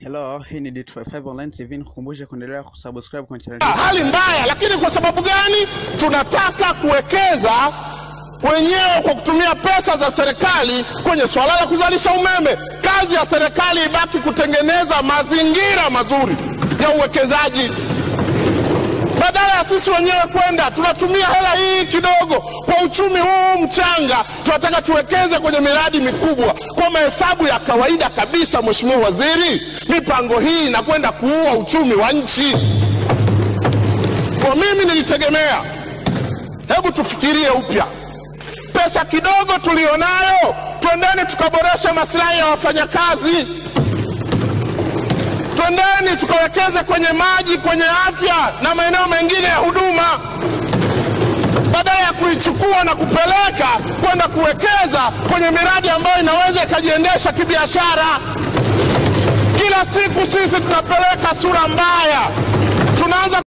Hello, hii ni D25 Online TV. Nikukumbushe kuendelea kusubscribe kwenye channel Ah, hali mbaya, lakini kwa sababu gani? Tunataka kuwekeza wenyewe kwa kutumia pesa za serikali kwenye swala la kuzalisha umeme. Kazi ya serikali ibaki kutengeneza mazingira mazuri ya uwekezaji, badala sisi wenyewe kwenda tunatumia hela hii kidogo. Kwa uchumi huu mchanga, tunataka tuwekeze kwenye miradi mikubwa. Kwa mahesabu ya kawaida kabisa, Mheshimiwa Waziri, mipango hii inakwenda kuua uchumi wa nchi. Kwa mimi nilitegemea, hebu tufikirie upya, pesa kidogo tulionayo, twendeni tukaboresha maslahi ya wafanyakazi, tukawekeze kwenye maji, kwenye afya na maeneo mengine ya huduma, badala ya kuichukua na kupeleka kwenda kuwekeza kwenye miradi ambayo inaweza ikajiendesha kibiashara. Kila siku sisi tunapeleka sura mbaya